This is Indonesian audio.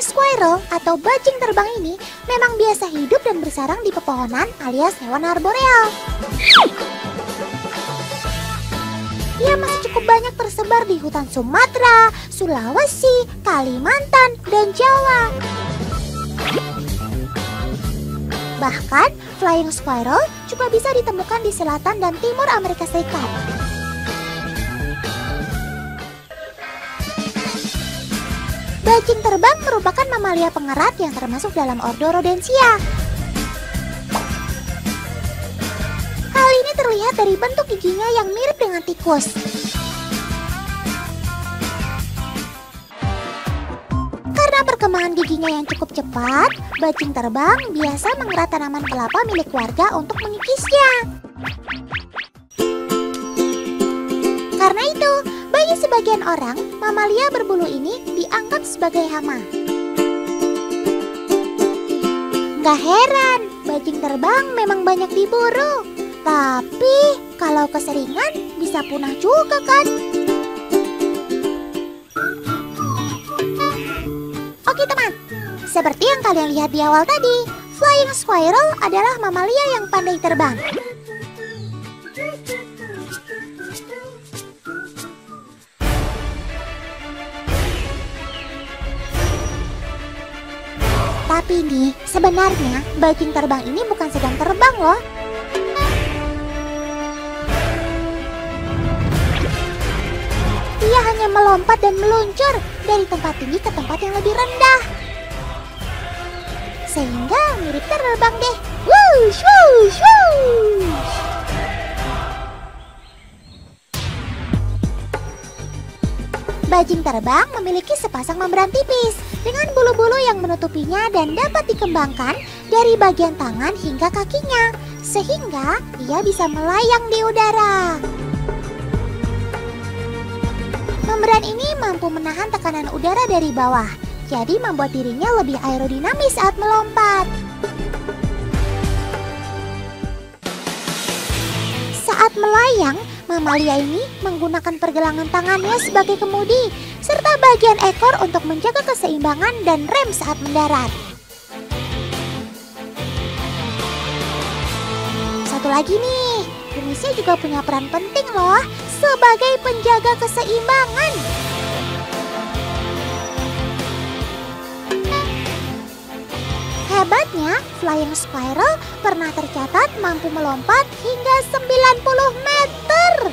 squirrel atau bajing terbang ini memang biasa hidup dan bersarang di pepohonan alias hewan arboreal. Ia masih cukup banyak tersebar di hutan Sumatera, Sulawesi, Kalimantan, dan Jawa. Bahkan, flying squirrel juga bisa ditemukan di selatan dan timur Amerika Serikat. Bajing terbang merupakan mamalia pengerat yang termasuk dalam ordo Rodentia. Hal ini terlihat dari bentuk giginya yang mirip dengan tikus. Karena perkembangan giginya yang cukup cepat, bajing terbang biasa mengerat tanaman kelapa milik warga untuk mengikisnya. Karena itu, sebagian orang, mamalia berbulu ini dianggap sebagai hama. Gak heran, bajing terbang memang banyak diburu. Tapi, kalau keseringan bisa punah juga kan? Oke teman, seperti yang kalian lihat di awal tadi, flying squirrel adalah mamalia yang pandai terbang. Tapi nih, sebenarnya bajing terbang ini bukan sedang terbang loh. Ia hanya melompat dan meluncur dari tempat tinggi ke tempat yang lebih rendah. Sehingga mirip terbang deh. Wush, wush, wush. Bajing terbang memiliki sepasang membran tipis dengan bulu-bulu yang menutupinya dan dapat dikembangkan dari bagian tangan hingga kakinya, sehingga ia bisa melayang di udara. Membran ini mampu menahan tekanan udara dari bawah, jadi membuat dirinya lebih aerodinamis saat melompat. Saat melayang, mamalia ini menggunakan pergelangan tangannya sebagai kemudi, serta bagian ekor untuk menjaga keseimbangan dan rem saat mendarat. Satu lagi nih, Indonesia juga punya peran penting loh sebagai penjaga keseimbangan. Hebatnya, flying squirrel pernah tercatat mampu melompat hingga 90 meter.